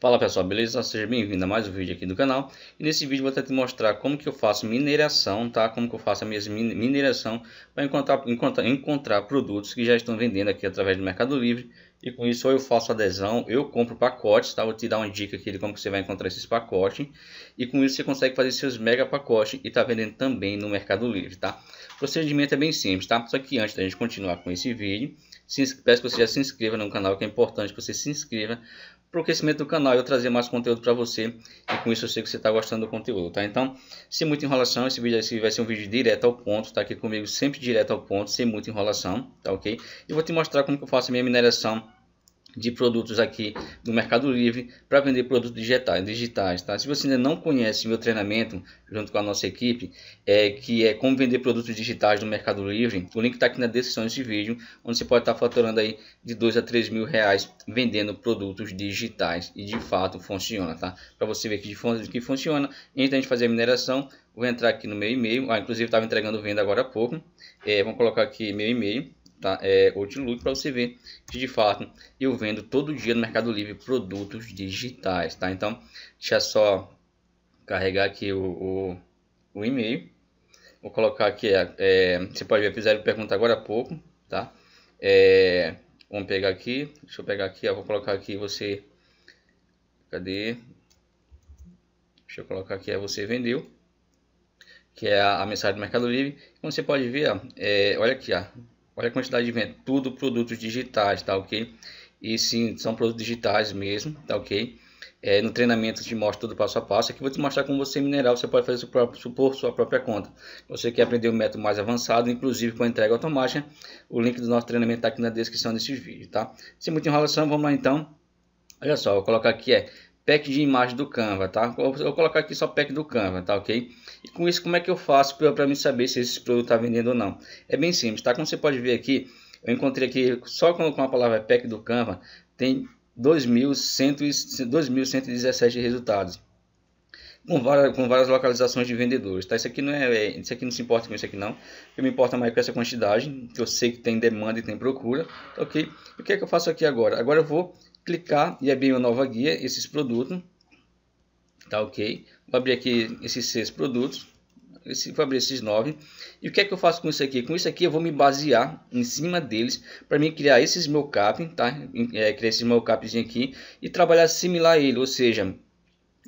Fala pessoal, beleza? Seja bem-vindo a mais um vídeo aqui do canal E nesse vídeo vou te mostrar como que eu faço mineração, tá? Como que eu faço a minha mineração para encontrar, encontrar, encontrar produtos que já estão vendendo aqui através do Mercado Livre E com isso ou eu faço adesão, eu compro pacotes, tá? Vou te dar uma dica aqui de como você vai encontrar esses pacotes E com isso você consegue fazer seus mega pacotes e tá vendendo também no Mercado Livre, tá? O procedimento é bem simples, tá? Só que antes da gente continuar com esse vídeo peço que você já se inscreva no canal, que é importante que você se inscreva para o crescimento do canal e eu trazer mais conteúdo para você e com isso eu sei que você está gostando do conteúdo, tá? Então, sem muita enrolação, esse vídeo aqui vai ser um vídeo direto ao ponto, tá aqui comigo sempre direto ao ponto, sem muita enrolação, tá ok? E vou te mostrar como que eu faço a minha mineração de produtos aqui do Mercado Livre para vender produtos digitais, digitais, tá? Se você ainda não conhece meu treinamento junto com a nossa equipe, é que é como vender produtos digitais no Mercado Livre, o link está aqui na descrição desse vídeo, onde você pode estar tá faturando aí de 2 a 3 mil reais vendendo produtos digitais. E de fato funciona, tá? Para você ver que, que funciona, antes da gente fazer a mineração, vou entrar aqui no meu e-mail, ah, inclusive estava entregando venda agora há pouco, é, vamos colocar aqui meu e-mail, tá? é, Outlook para você ver que de fato eu vendo todo dia no Mercado Livre produtos digitais, tá? Então, deixa só carregar aqui o, o, o e-mail. Vou colocar aqui, é, é, você pode ver, fizeram pergunta agora há pouco, tá? É, vamos pegar aqui, deixa eu pegar aqui, ó, vou colocar aqui você, cadê? Deixa eu colocar aqui, é você vendeu, que é a, mensagem do Mercado Livre. Como você pode ver, ó, é, olha aqui, ó, Olha a quantidade de venda, tudo produtos digitais, tá ok? E sim, são produtos digitais mesmo, tá ok? É, no treinamento te mostro tudo passo a passo. Aqui vou te mostrar como você minerar, você pode fazer supor sua própria conta. Você quer aprender um método mais avançado, inclusive com entrega automática, o link do nosso treinamento está aqui na descrição desse vídeo, tá? Sem muita enrolação, vamos lá então. Olha só, vou colocar aqui é pack de imagem do Canva, tá? Eu vou colocar aqui só pack do Canva, tá ok? E com isso, como é que eu faço para mim saber se esse produto está vendendo ou não? É bem simples, tá? Como você pode ver aqui, eu encontrei aqui, só com, a palavra pack do Canva, tem 2.117 resultados. Com várias, com várias localizações de vendedores, tá? Isso aqui não é, é, isso aqui não se importa com isso aqui não. Que me importa mais com essa quantidade, que eu sei que tem demanda e tem procura, tá ok? o que é que eu faço aqui agora? Agora eu vou clicar e abrir uma nova guia, esses produtos, tá ok? Vou abrir aqui esses seis produtos, esse, vou abrir esses nove, e o que é que eu faço com isso aqui? Com isso aqui eu vou me basear em cima deles, para mim criar esses mockup, tá? É, criar esses mockups aqui, e trabalhar similar a ele, ou seja,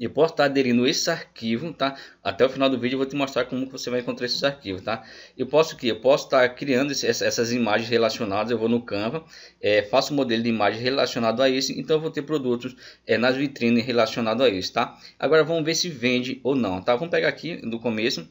eu posso estar aderindo esse arquivo, tá? Até o final do vídeo eu vou te mostrar como você vai encontrar esses arquivos, tá? Eu posso que eu posso estar criando esse, essas imagens relacionadas, eu vou no Canva, é, faço um modelo de imagem relacionado a esse, então eu vou ter produtos é, nas vitrines relacionado a esse, tá? Agora vamos ver se vende ou não, tá? Vamos pegar aqui do começo,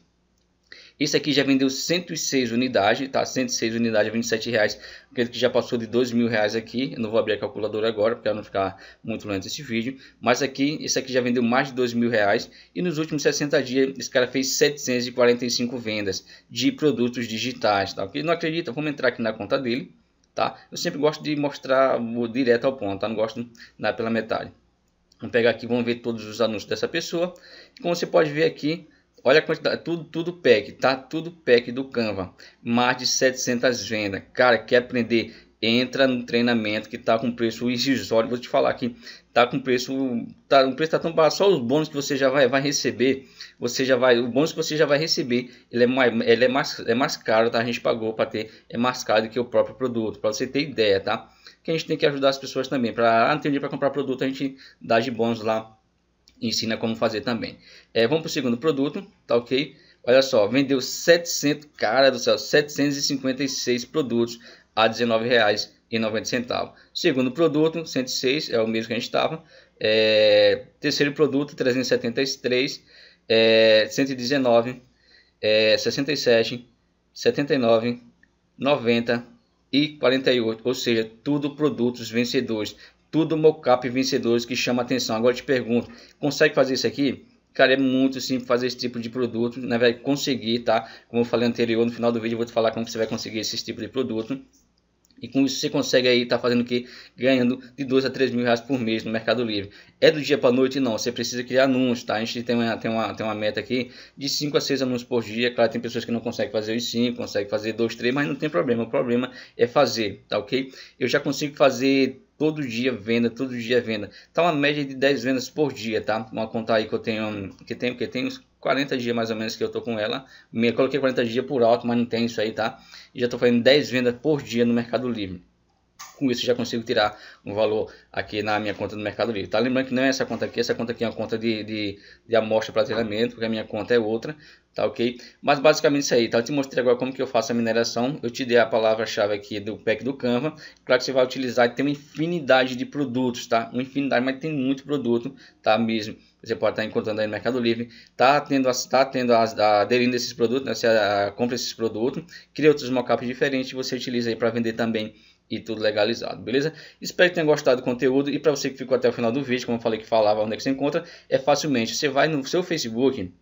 esse aqui já vendeu 106 unidades, tá? 106 unidades a 27 reais. Aquele que já passou de 2 mil reais aqui. Eu não vou abrir a calculadora agora, para não ficar muito lento esse vídeo. Mas aqui, esse aqui já vendeu mais de 2 mil reais. E nos últimos 60 dias, esse cara fez 745 vendas de produtos digitais, tá? Ok? Não acredita? Vamos entrar aqui na conta dele, tá? Eu sempre gosto de mostrar direto ao ponto, tá? Não gosto de pela metade. Vamos pegar aqui, vamos ver todos os anúncios dessa pessoa. Como você pode ver aqui, Olha a quantidade, tudo, tudo pack, tá? Tudo pack do Canva. Mais de 700 vendas. Cara, quer aprender? Entra no treinamento que tá com preço irrisório. Vou te falar aqui, tá com preço, tá, o preço tá tão barato. Só os bônus que você já vai, vai receber, você já vai, o bônus que você já vai receber, ele é mais, ele é mais, é mais caro, tá? A gente pagou para ter, é mais caro do que o próprio produto, para você ter ideia, tá? Que a gente tem que ajudar as pessoas também. Para ah, não ter dinheiro para comprar produto, a gente dá de bônus lá ensina como fazer também. É, vamos para o segundo produto, tá ok? Olha só, vendeu 700, cara do céu, 756 produtos a R$19,90. Segundo produto, 106, é o mesmo que a gente estava. É, terceiro produto, 373, é, 119, é, 67, 79, 90 e 48. Ou seja, tudo produtos vencedores tudo mockup vencedores que chama atenção. Agora eu te pergunto, consegue fazer isso aqui? Cara, é muito simples fazer esse tipo de produto, né? Vai conseguir, tá? Como eu falei anterior, no final do vídeo eu vou te falar como você vai conseguir esse tipo de produto. E com isso você consegue aí estar tá fazendo o que? Ganhando de 2 a 3 mil reais por mês no Mercado Livre. É do dia para noite? Não, você precisa criar anúncios, tá? A gente tem uma, tem, uma, tem uma meta aqui de 5 a 6 anúncios por dia. Claro, tem pessoas que não conseguem fazer os 5, conseguem fazer 2, 3, mas não tem problema. O problema é fazer, tá ok? Eu já consigo fazer todo dia venda, todo dia venda. Tá uma média de 10 vendas por dia, tá? Uma conta aí que eu tenho, que tem, que tem uns 40 dias mais ou menos que eu tô com ela. Me coloquei 40 dias por alto, mas não tem isso aí, tá? E já tô fazendo 10 vendas por dia no Mercado Livre. Com isso já consigo tirar um valor aqui na minha conta do Mercado Livre. Tá lembrando que não é essa conta aqui, essa conta aqui é uma conta de, de, de amostra para treinamento, porque a minha conta é outra, tá ok? Mas basicamente isso aí, tá? Eu te mostrei agora como que eu faço a mineração. Eu te dei a palavra-chave aqui do pack do Canva. Claro que você vai utilizar, tem uma infinidade de produtos, tá? Uma infinidade, mas tem muito produto, tá mesmo? Você pode estar encontrando aí no Mercado Livre. Tá tendo, tá tendo as, aderindo esses produtos, né? Você a, a, compra esses produtos, cria outros mockups diferentes, você utiliza aí para vender também e tudo legalizado, beleza? Espero que tenham gostado do conteúdo e para você que ficou até o final do vídeo, como eu falei que falava onde é que você encontra, é facilmente, você vai no seu Facebook,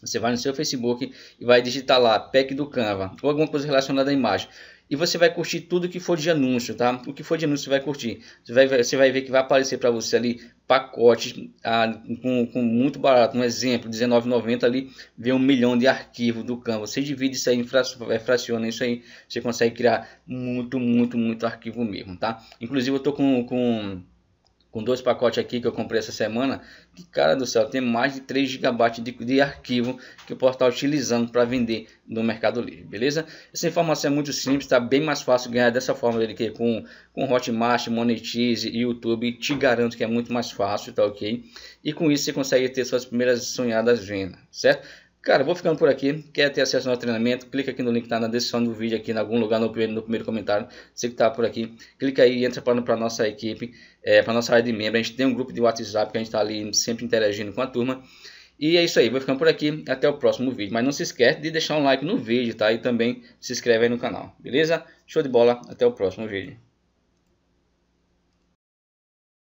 você vai no seu Facebook e vai digitar lá PEC do Canva ou alguma coisa relacionada à imagem e você vai curtir tudo que for de anúncio, tá? O que for de anúncio você vai curtir. Você vai, você vai ver que vai aparecer para você ali pacotes ah, com, com, muito barato. Um exemplo, R$19,90 ali, vê um milhão de arquivos do Canva. Você divide isso aí, é, fraciona isso aí, você consegue criar muito, muito, muito arquivo mesmo, tá? Inclusive eu tô com, com com dois pacotes aqui que eu comprei essa semana, que cara do céu, tem mais de 3 GB de, de arquivo que eu posso estar utilizando para vender no Mercado Livre, beleza? Essa informação é muito simples, está bem mais fácil ganhar dessa forma dele que com, com Hotmart, Monetize e YouTube, te garanto que é muito mais fácil, tá ok? E com isso você consegue ter suas primeiras sonhadas vendas, certo? Cara, vou ficando por aqui. Quer ter acesso ao treinamento? Clica aqui no link que tá na descrição do vídeo, aqui em algum lugar no primeiro, no primeiro comentário. Você que está por aqui, clica aí e entra para nossa equipe, é, para nossa área de membro. A gente tem um grupo de WhatsApp que a gente está ali sempre interagindo com a turma. E é isso aí, vou ficando por aqui. Até o próximo vídeo. Mas não se esquece de deixar um like no vídeo, tá? E também se inscreve aí no canal, beleza? Show de bola, até o próximo vídeo.